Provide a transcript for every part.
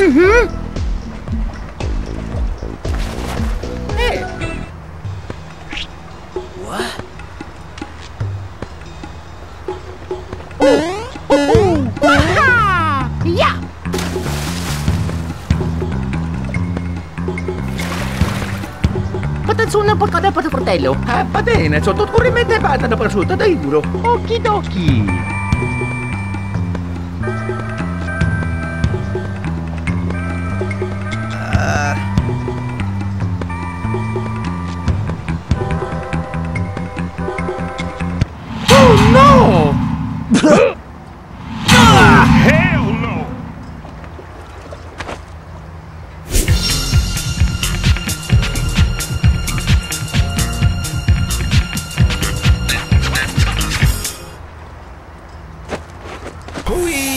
Life Oh. Patatsunan po ka na pa fratello. Ah, padena, sotto corrimete bata na prosciutto dai duro. Okidoki. Ruim!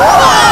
I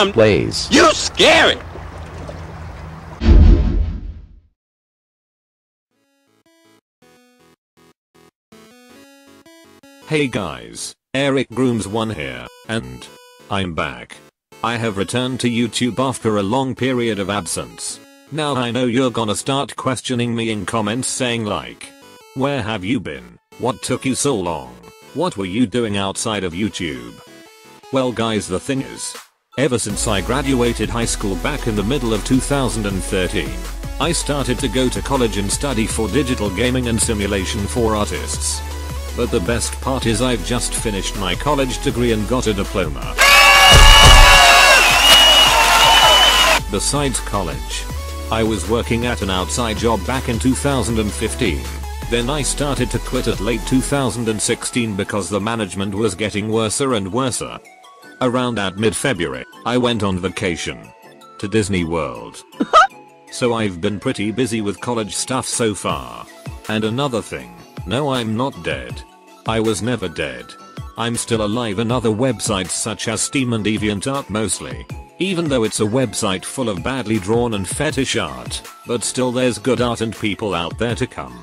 Damn! Blaze. You scary! Hey guys, Erich Grooms 1 here, and I'm back. I have returned to YouTube after a long period of absence. Now I know you're gonna start questioning me in comments saying like, where have you been? What took you so long? What were you doing outside of YouTube? Well guys the thing is, ever since I graduated high school back in the middle of 2013, I started to go to college and study for digital gaming and simulation for artists. But the best part is I've just finished my college degree and got a diploma. Besides college, I was working at an outside job back in 2015. Then I started to quit at late 2016 because the management was getting worser and worser. Around at mid-February, I went on vacation to Disney World. so I've been pretty busy with college stuff so far. And another thing, no I'm not dead. I was never dead. I'm still alive in other websites such as Steam and DeviantArt mostly. Even though it's a website full of badly drawn and fetish art, but still there's good art and people out there to come.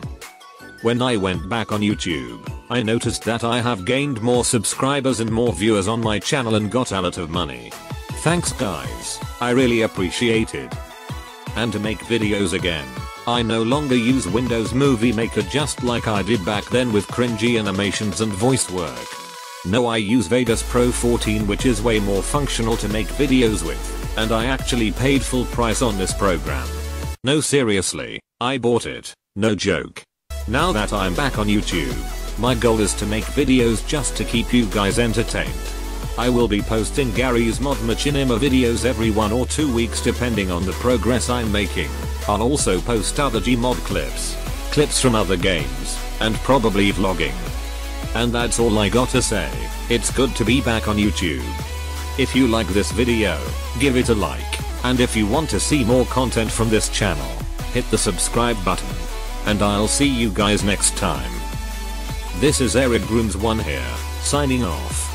When I went back on YouTube, I noticed that I have gained more subscribers and more viewers on my channel and got a lot of money. Thanks guys, I really appreciate it. And to make videos again, I no longer use Windows Movie Maker just like I did back then with cringy animations and voice work. No I use Vegas Pro 14 which is way more functional to make videos with, and I actually paid full price on this program. No seriously, I bought it, no joke. Now that I'm back on YouTube, my goal is to make videos just to keep you guys entertained. I will be posting Garry's Mod Machinima videos every one or two weeks depending on the progress I'm making. I'll also post other Gmod clips, clips from other games, and probably vlogging. And that's all I gotta say, it's good to be back on YouTube. If you like this video, give it a like, and if you want to see more content from this channel, hit the subscribe button. And I'll see you guys next time. This is Erich Grooms1 here, signing off.